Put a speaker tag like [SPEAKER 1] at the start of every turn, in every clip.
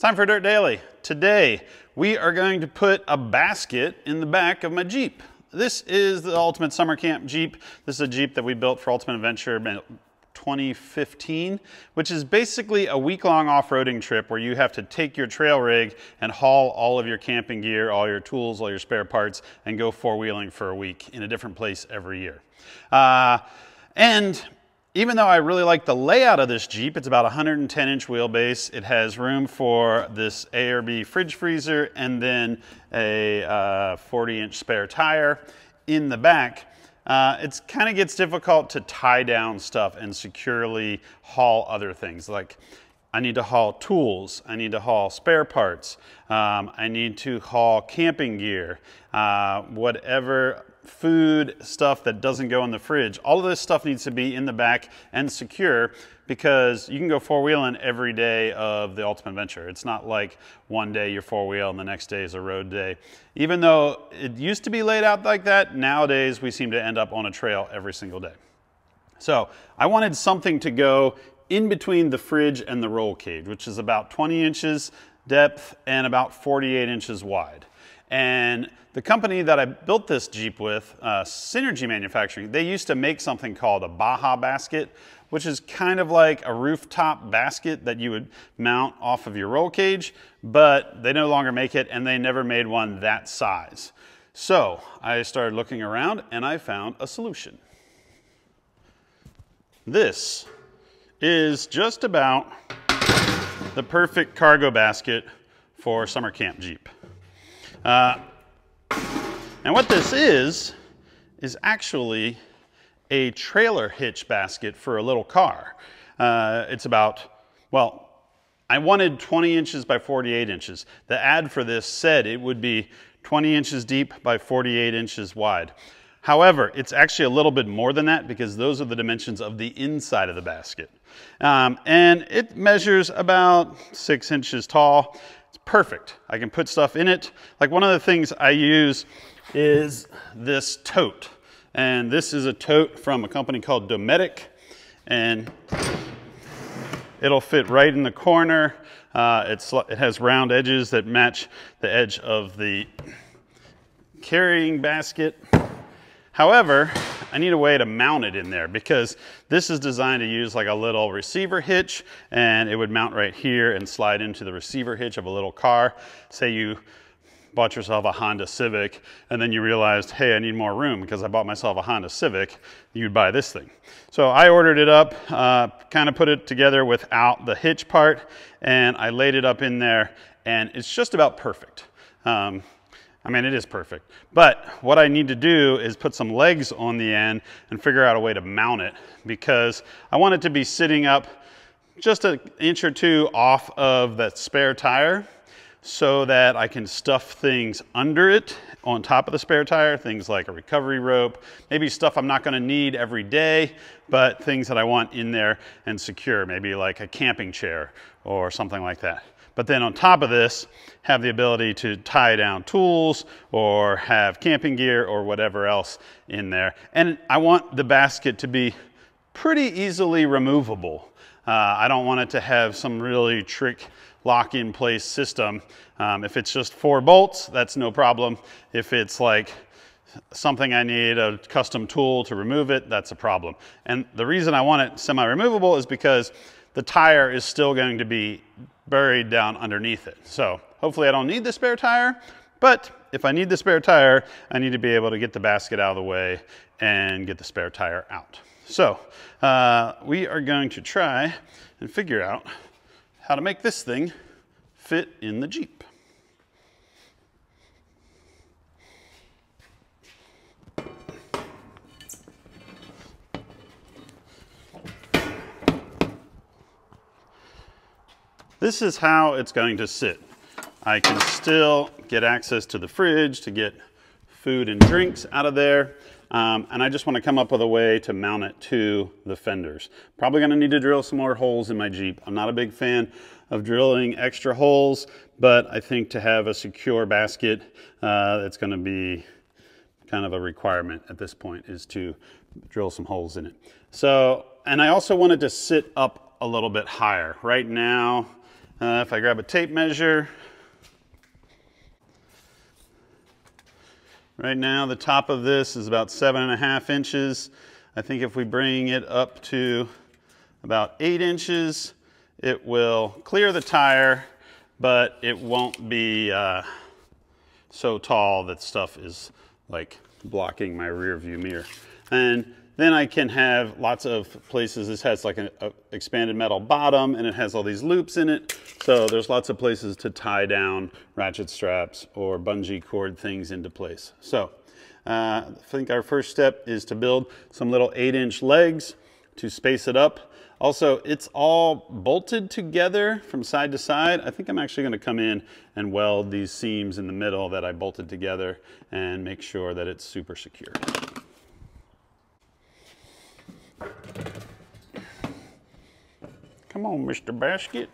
[SPEAKER 1] Time for Dirt Daily. Today, we are going to put a basket in the back of my Jeep. This is the Ultimate Summer Camp Jeep. This is a Jeep that we built for Ultimate Adventure 2015, which is basically a week-long off-roading trip where you have to take your trail rig and haul all of your camping gear, all your tools, all your spare parts, and go four-wheeling for a week in a different place every year. Uh, and even though I really like the layout of this Jeep, it's about 110 inch wheelbase. It has room for this ARB fridge freezer and then a uh, 40 inch spare tire in the back. Uh, it kind of gets difficult to tie down stuff and securely haul other things. Like I need to haul tools, I need to haul spare parts, um, I need to haul camping gear, uh, whatever food, stuff that doesn't go in the fridge. All of this stuff needs to be in the back and secure because you can go four wheeling every day of the Ultimate Adventure. It's not like one day you're four wheel and the next day is a road day. Even though it used to be laid out like that, nowadays we seem to end up on a trail every single day. So I wanted something to go in between the fridge and the roll cage, which is about 20 inches depth and about 48 inches wide. And the company that I built this Jeep with, uh, Synergy Manufacturing, they used to make something called a Baja basket, which is kind of like a rooftop basket that you would mount off of your roll cage, but they no longer make it and they never made one that size. So I started looking around and I found a solution. This is just about the perfect cargo basket for summer camp Jeep. Uh, and what this is, is actually a trailer hitch basket for a little car. Uh, it's about, well, I wanted 20 inches by 48 inches. The ad for this said it would be 20 inches deep by 48 inches wide. However, it's actually a little bit more than that because those are the dimensions of the inside of the basket. Um, and it measures about six inches tall perfect. I can put stuff in it. Like one of the things I use is this tote. And this is a tote from a company called Dometic. And it'll fit right in the corner. Uh, it has round edges that match the edge of the carrying basket. However, I need a way to mount it in there because this is designed to use like a little receiver hitch and it would mount right here and slide into the receiver hitch of a little car. Say you bought yourself a Honda Civic and then you realized, hey, I need more room because I bought myself a Honda Civic, you'd buy this thing. So I ordered it up, uh, kind of put it together without the hitch part and I laid it up in there and it's just about perfect. Um, I mean, it is perfect. But what I need to do is put some legs on the end and figure out a way to mount it because I want it to be sitting up just an inch or two off of that spare tire so that I can stuff things under it on top of the spare tire, things like a recovery rope, maybe stuff I'm not gonna need every day, but things that I want in there and secure, maybe like a camping chair or something like that. But then on top of this, have the ability to tie down tools or have camping gear or whatever else in there. And I want the basket to be pretty easily removable. Uh, I don't want it to have some really trick lock in place system. Um, if it's just four bolts, that's no problem. If it's like something I need a custom tool to remove it, that's a problem. And the reason I want it semi-removable is because the tire is still going to be buried down underneath it. So hopefully I don't need the spare tire, but if I need the spare tire, I need to be able to get the basket out of the way and get the spare tire out. So uh, we are going to try and figure out how to make this thing fit in the Jeep. This is how it's going to sit. I can still get access to the fridge to get food and drinks out of there. Um, and I just want to come up with a way to mount it to the fenders. Probably going to need to drill some more holes in my Jeep. I'm not a big fan of drilling extra holes, but I think to have a secure basket, uh, it's going to be kind of a requirement at this point is to drill some holes in it. So, and I also wanted to sit up a little bit higher. Right now, Uh, if I grab a tape measure, right now the top of this is about seven and a half inches. I think if we bring it up to about eight inches, it will clear the tire, but it won't be uh, so tall that stuff is like blocking my rear view mirror. And then I can have lots of places. This has like an expanded metal bottom and it has all these loops in it. So there's lots of places to tie down ratchet straps or bungee cord things into place. So uh, I think our first step is to build some little eight inch legs to space it up. Also, it's all bolted together from side to side. I think I'm actually gonna come in and weld these seams in the middle that I bolted together and make sure that it's super secure. Come on, Mr. Basket.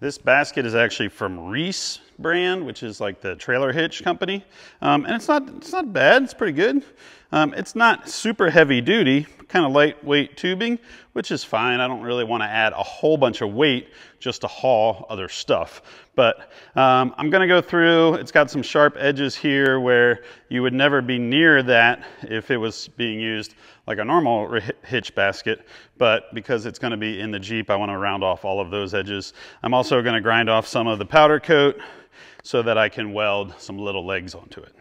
[SPEAKER 1] This basket is actually from Reese brand, which is like the trailer hitch company. Um, and it's not, it's not bad, it's pretty good. Um, it's not super heavy duty, kind of lightweight tubing, which is fine. I don't really want to add a whole bunch of weight just to haul other stuff. But um, I'm going to go through, it's got some sharp edges here where you would never be near that if it was being used like a normal hitch basket. But because it's going to be in the Jeep, I want to round off all of those edges. I'm also going to grind off some of the powder coat so that I can weld some little legs onto it.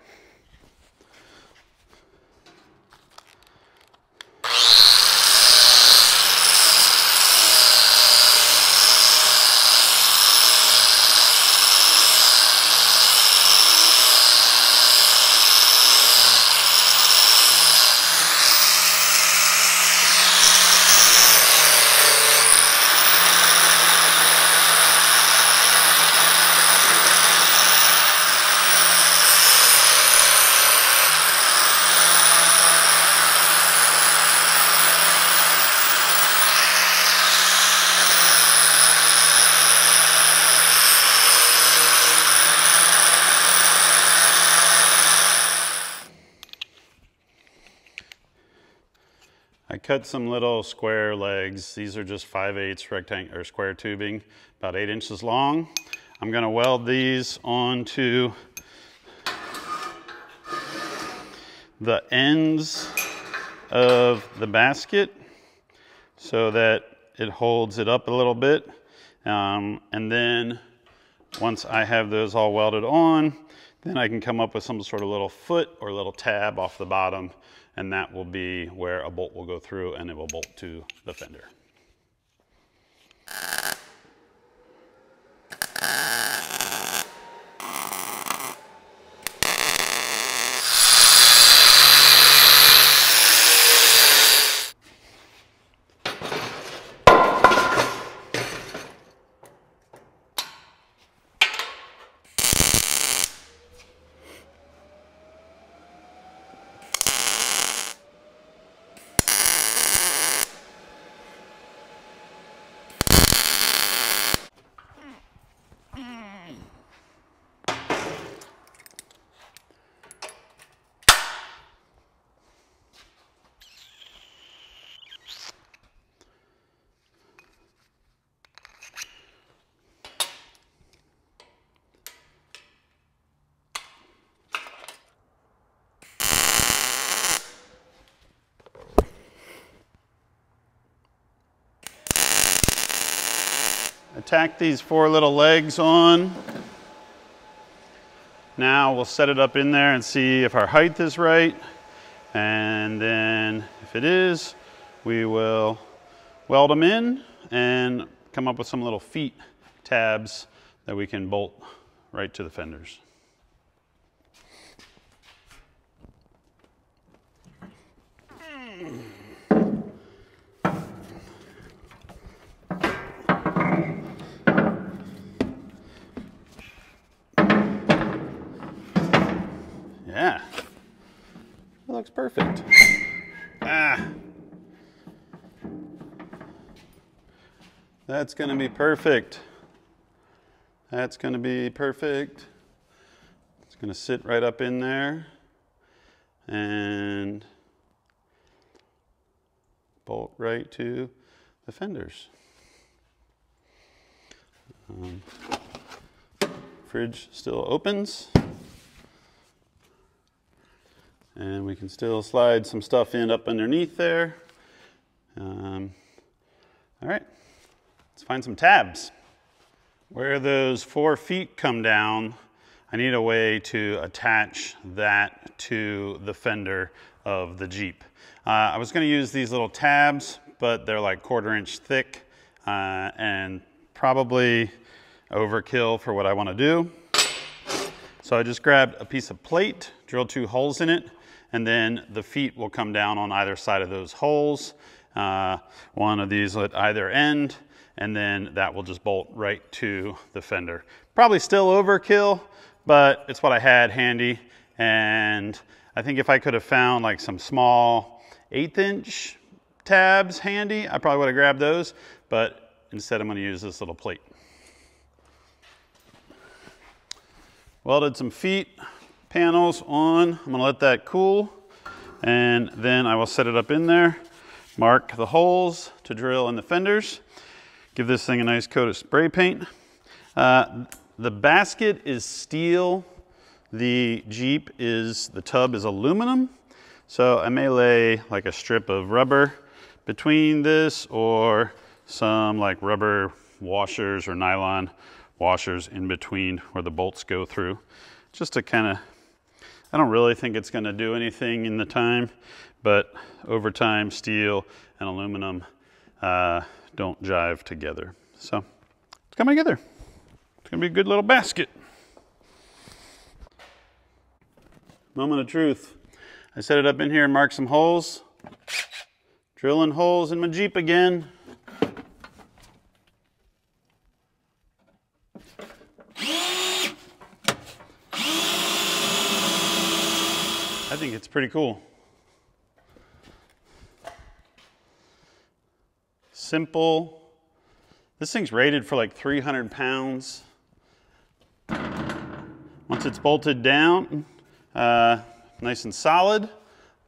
[SPEAKER 1] Cut some little square legs. These are just 5 8 rectangle or square tubing, about 8 inches long. I'm going to weld these onto the ends of the basket so that it holds it up a little bit. Um, and then once I have those all welded on, then I can come up with some sort of little foot or little tab off the bottom and that will be where a bolt will go through and it will bolt to the fender. Tack these four little legs on. Now we'll set it up in there and see if our height is right. And then if it is, we will weld them in and come up with some little feet tabs that we can bolt right to the fenders. Hmm. Looks perfect. Ah. That's going to be perfect. That's gonna be perfect. It's gonna sit right up in there and bolt right to the fenders. Um, fridge still opens. And we can still slide some stuff in up underneath there. Um, all right, let's find some tabs. Where those four feet come down, I need a way to attach that to the fender of the Jeep. Uh, I was gonna use these little tabs, but they're like quarter inch thick uh, and probably overkill for what I wanna do. So I just grabbed a piece of plate, drilled two holes in it, and then the feet will come down on either side of those holes. Uh, one of these at either end, and then that will just bolt right to the fender. Probably still overkill, but it's what I had handy. And I think if I could have found like some small eighth inch tabs handy, I probably would have grabbed those, but instead I'm gonna use this little plate. Welded some feet panels on. I'm gonna let that cool and then I will set it up in there, mark the holes to drill in the fenders, give this thing a nice coat of spray paint. Uh, the basket is steel. The Jeep is, the tub is aluminum. So I may lay like a strip of rubber between this or some like rubber washers or nylon washers in between where the bolts go through. Just to kind of, I don't really think it's gonna do anything in the time, but over time, steel and aluminum uh, don't jive together. So it's coming together. It's gonna be a good little basket. Moment of truth. I set it up in here and marked some holes. Drilling holes in my Jeep again. I think it's pretty cool. Simple, this thing's rated for like 300 pounds. Once it's bolted down, uh, nice and solid,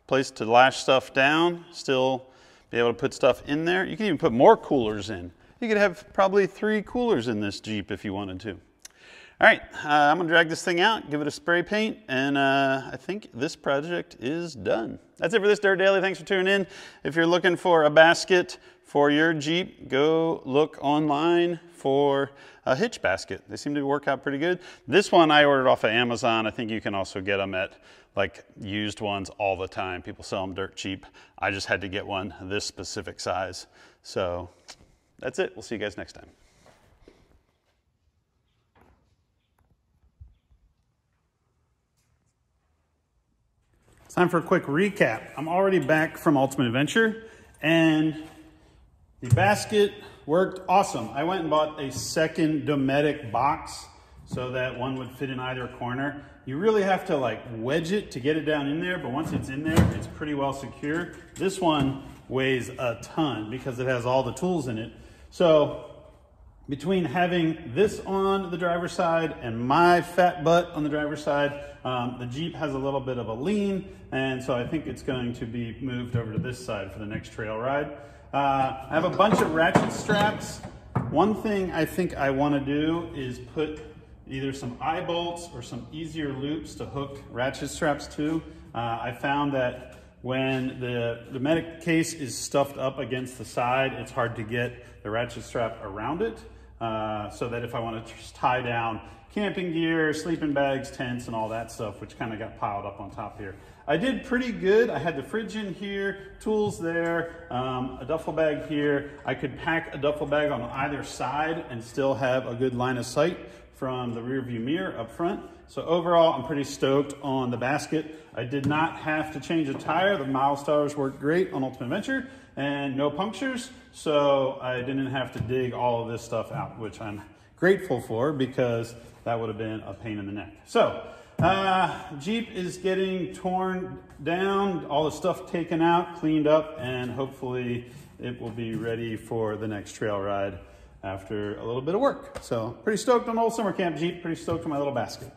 [SPEAKER 1] place to lash stuff down, still be able to put stuff in there. You can even put more coolers in. You could have probably three coolers in this Jeep if you wanted to. All right, uh, I'm gonna drag this thing out, give it a spray paint, and uh, I think this project is done. That's it for this Dirt Daily. Thanks for tuning in. If you're looking for a basket for your Jeep, go look online for a hitch basket. They seem to work out pretty good. This one I ordered off of Amazon. I think you can also get them at like used ones all the time. People sell them dirt cheap. I just had to get one this specific size. So that's it. We'll see you guys next time. Time for a quick recap. I'm already back from Ultimate Adventure and the basket worked awesome. I went and bought a second Dometic box so that one would fit in either corner. You really have to like wedge it to get it down in there, but once it's in there, it's pretty well secure. This one weighs a ton because it has all the tools in it. So between having this on the driver's side and my fat butt on the driver's side, um, the Jeep has a little bit of a lean, and so I think it's going to be moved over to this side for the next trail ride. Uh, I have a bunch of ratchet straps. One thing I think I want to do is put either some eye bolts or some easier loops to hook ratchet straps to. Uh, I found that when the, Dometic case is stuffed up against the side, it's hard to get the ratchet strap around it. Uh, so that if I want to tie down camping gear, sleeping bags, tents, and all that stuff, which kind of got piled up on top here. I did pretty good. I had the fridge in here, tools there, um, a duffel bag here. I could pack a duffel bag on either side and still have a good line of sight from the rear view mirror up front. So overall, I'm pretty stoked on the basket. I did not have to change a tire. The Milestars worked great on Ultimate Adventure and no punctures. So I didn't have to dig all of this stuff out, which I'm grateful for because that would have been a pain in the neck. So uh, Jeep is getting torn down, all the stuff taken out, cleaned up, and hopefully it will be ready for the next trail ride. after a little bit of work. So pretty stoked on old summer camp Jeep, pretty stoked on my little basket.